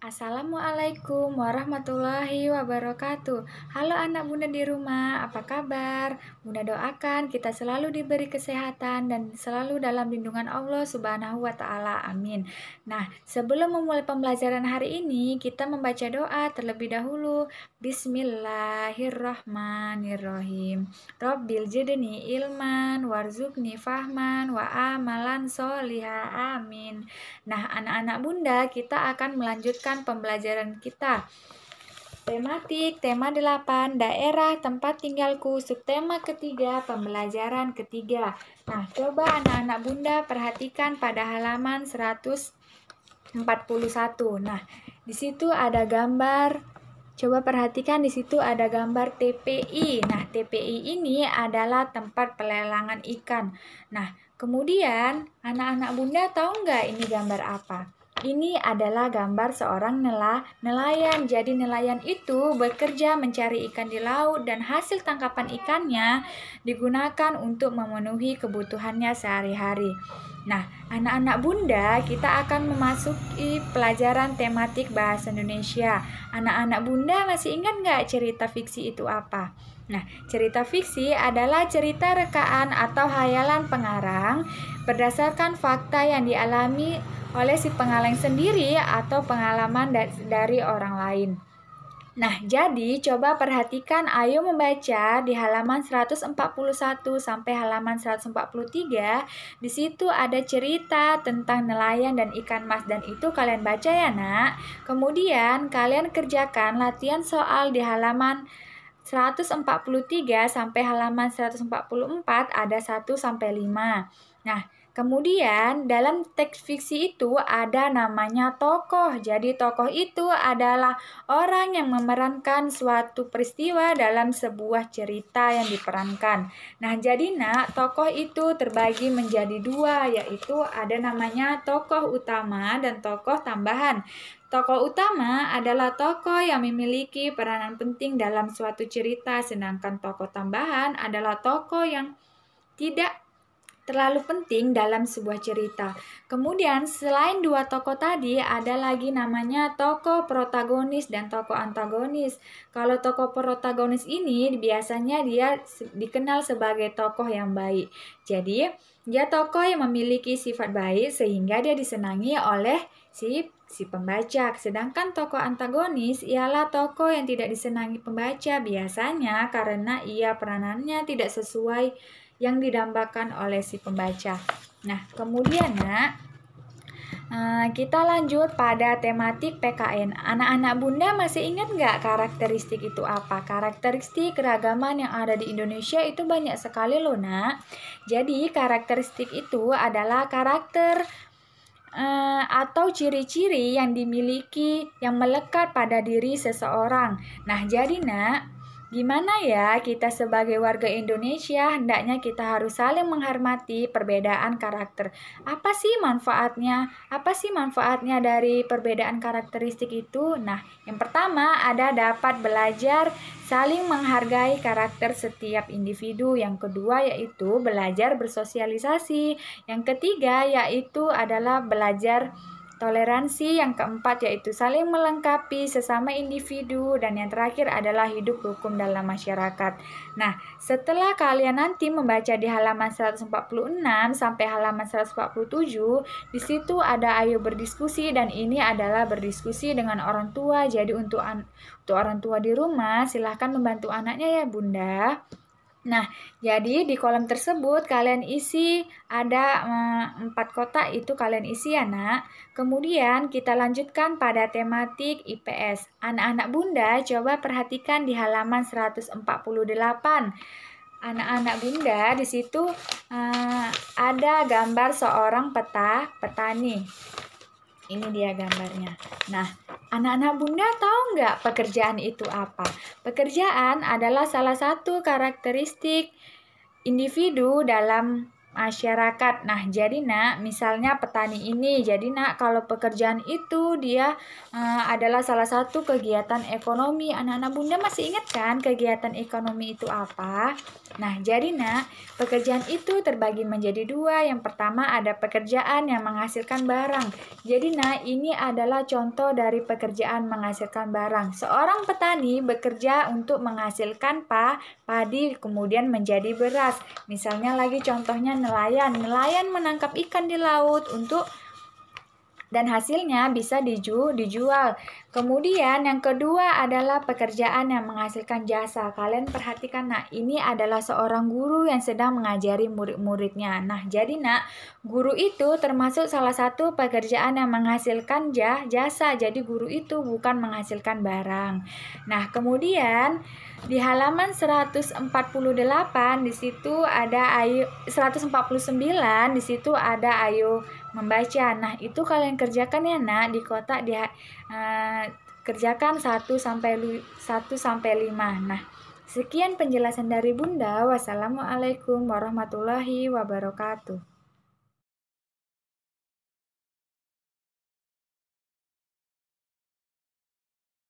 Assalamualaikum warahmatullahi wabarakatuh. Halo anak bunda di rumah, apa kabar? Bunda doakan kita selalu diberi kesehatan dan selalu dalam lindungan Allah Subhanahu wa Ta'ala. Amin. Nah, sebelum memulai pembelajaran hari ini, kita membaca doa terlebih dahulu. Bismillahirrahmanirrahim. Rabbil jidni ilman, warzukni fahman, wa amalan soliha. Amin. Nah, anak-anak bunda, kita akan melanjutkan melanjutkan pembelajaran kita. Tematik, tema 8, daerah tempat tinggalku, subtema ketiga, pembelajaran ketiga. Nah, coba anak-anak bunda perhatikan pada halaman 141. Nah, di situ ada gambar Coba perhatikan di situ ada gambar TPI. Nah, TPI ini adalah tempat pelelangan ikan. Nah, kemudian anak-anak bunda tahu nggak ini gambar apa? Ini adalah gambar seorang nela, nelayan. Jadi nelayan itu bekerja mencari ikan di laut dan hasil tangkapan ikannya digunakan untuk memenuhi kebutuhannya sehari-hari. Nah, anak-anak bunda, kita akan memasuki pelajaran tematik bahasa Indonesia. Anak-anak bunda masih ingat nggak cerita fiksi itu apa? Nah, cerita fiksi adalah cerita rekaan atau hayalan pengarang berdasarkan fakta yang dialami oleh si pengalang sendiri atau pengalaman dari orang lain. Nah, jadi coba perhatikan ayo membaca di halaman 141 sampai halaman 143. Di situ ada cerita tentang nelayan dan ikan mas dan itu kalian baca ya, Nak. Kemudian kalian kerjakan latihan soal di halaman 143 sampai halaman 144 ada 1 sampai 5. Nah, Kemudian dalam teks fiksi itu ada namanya tokoh. Jadi tokoh itu adalah orang yang memerankan suatu peristiwa dalam sebuah cerita yang diperankan. Nah, jadi nak tokoh itu terbagi menjadi dua yaitu ada namanya tokoh utama dan tokoh tambahan. Tokoh utama adalah tokoh yang memiliki peranan penting dalam suatu cerita, sedangkan tokoh tambahan adalah tokoh yang tidak terlalu penting dalam sebuah cerita. Kemudian selain dua tokoh tadi ada lagi namanya tokoh protagonis dan tokoh antagonis. Kalau tokoh protagonis ini biasanya dia dikenal sebagai tokoh yang baik. Jadi dia tokoh yang memiliki sifat baik sehingga dia disenangi oleh si si pembaca. Sedangkan tokoh antagonis ialah tokoh yang tidak disenangi pembaca biasanya karena ia peranannya tidak sesuai yang didambakan oleh si pembaca. Nah, kemudian nak, eh, kita lanjut pada tematik PKN. Anak-anak bunda masih ingat nggak karakteristik itu apa? Karakteristik keragaman yang ada di Indonesia itu banyak sekali loh nak. Jadi karakteristik itu adalah karakter uh, atau ciri-ciri yang dimiliki yang melekat pada diri seseorang. Nah jadi nak Gimana ya kita sebagai warga Indonesia hendaknya kita harus saling menghormati perbedaan karakter. Apa sih manfaatnya? Apa sih manfaatnya dari perbedaan karakteristik itu? Nah, yang pertama ada dapat belajar saling menghargai karakter setiap individu. Yang kedua yaitu belajar bersosialisasi. Yang ketiga yaitu adalah belajar Toleransi yang keempat yaitu saling melengkapi sesama individu dan yang terakhir adalah hidup hukum dalam masyarakat. Nah, setelah kalian nanti membaca di halaman 146 sampai halaman 147, di situ ada ayo berdiskusi dan ini adalah berdiskusi dengan orang tua. Jadi untuk untuk orang tua di rumah silahkan membantu anaknya ya Bunda. Nah, jadi di kolom tersebut kalian isi ada mm, empat kotak itu kalian isi ya nak. Kemudian kita lanjutkan pada tematik IPS. Anak-anak bunda coba perhatikan di halaman 148. Anak-anak bunda di situ uh, ada gambar seorang peta petani. Ini dia gambarnya. Nah, anak-anak bunda tahu nggak pekerjaan itu apa? Pekerjaan adalah salah satu karakteristik individu dalam masyarakat. Nah, jadi nak, misalnya petani ini, jadi nak kalau pekerjaan itu dia uh, adalah salah satu kegiatan ekonomi. Anak-anak Bunda masih ingat kan kegiatan ekonomi itu apa? Nah, jadi nak, pekerjaan itu terbagi menjadi dua. Yang pertama ada pekerjaan yang menghasilkan barang. Jadi nak, ini adalah contoh dari pekerjaan menghasilkan barang. Seorang petani bekerja untuk menghasilkan pa, padi kemudian menjadi beras. Misalnya lagi contohnya nelayan. Nelayan menangkap ikan di laut untuk dan hasilnya bisa diju, dijual. Kemudian yang kedua adalah pekerjaan yang menghasilkan jasa. Kalian perhatikan, nah ini adalah seorang guru yang sedang mengajari murid-muridnya. Nah jadi nak, guru itu termasuk salah satu pekerjaan yang menghasilkan jasa. Jadi guru itu bukan menghasilkan barang. Nah kemudian di halaman 148 di situ ada ayu 149 di situ ada ayo membaca. Nah, itu kalian kerjakan ya, Nak, di kotak di uh, kerjakan 1 sampai 1 sampai 5. Nah, sekian penjelasan dari Bunda. Wassalamualaikum warahmatullahi wabarakatuh.